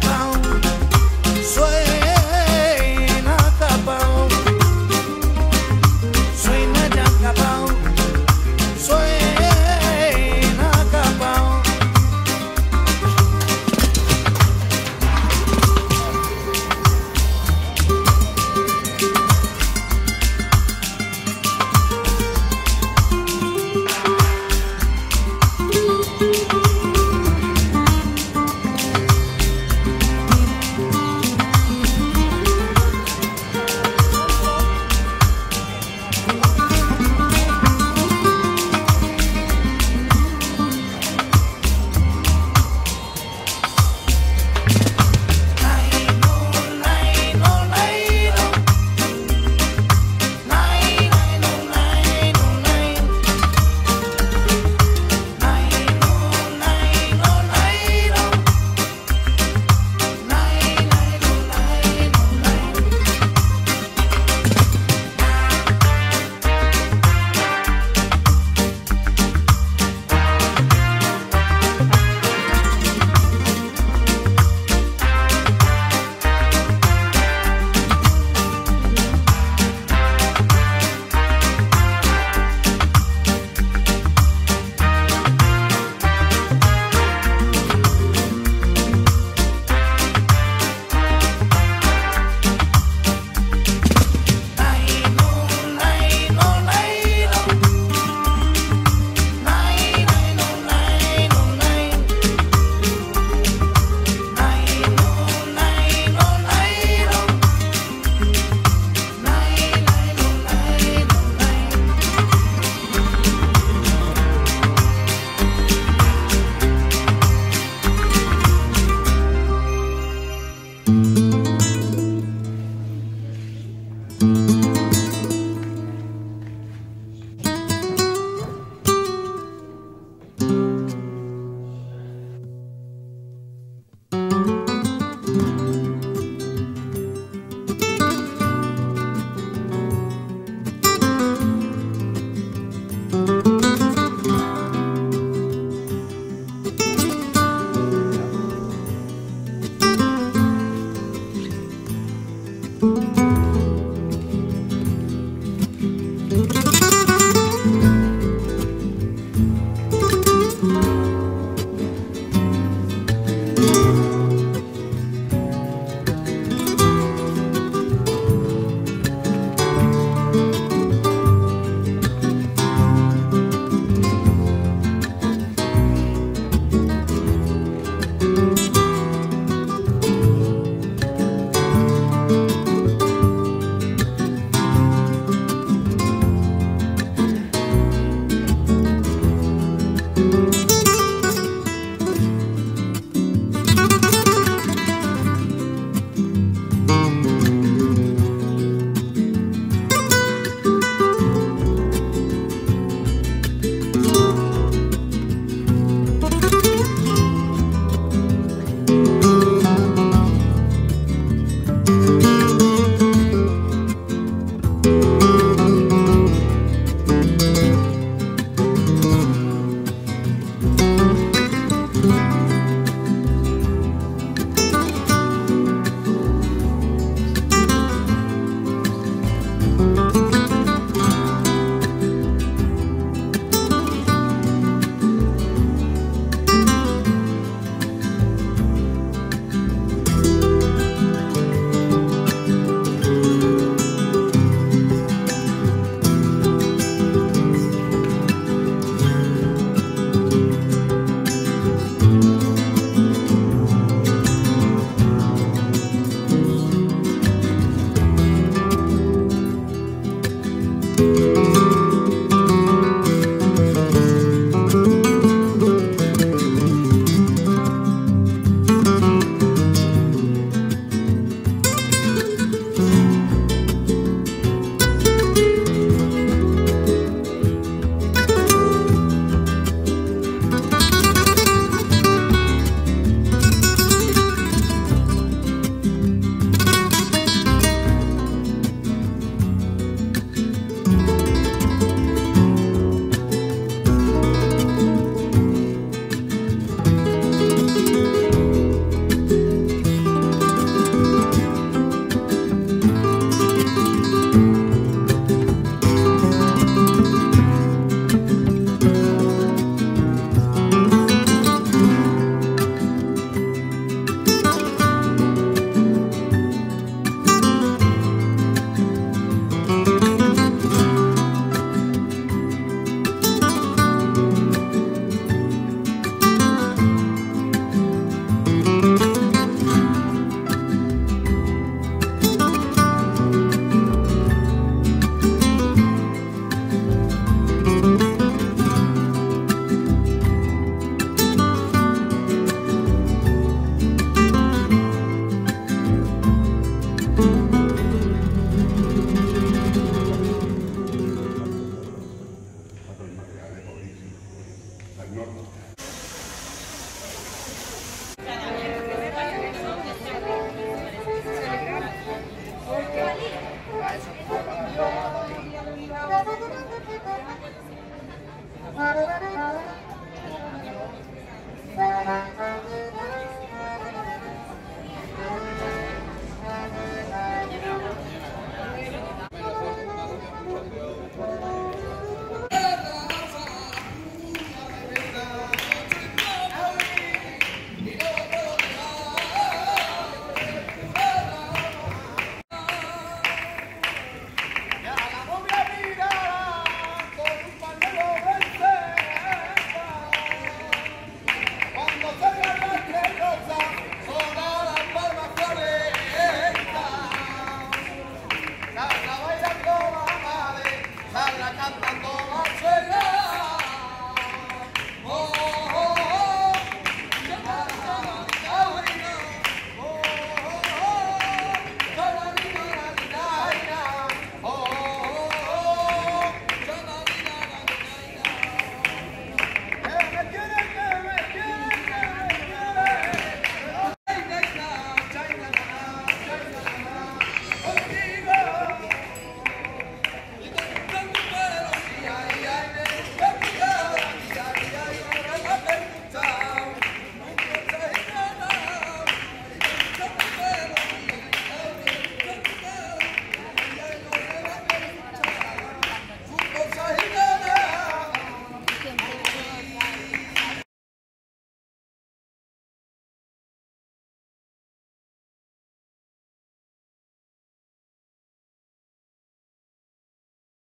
sabão. normas.